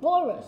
Boris.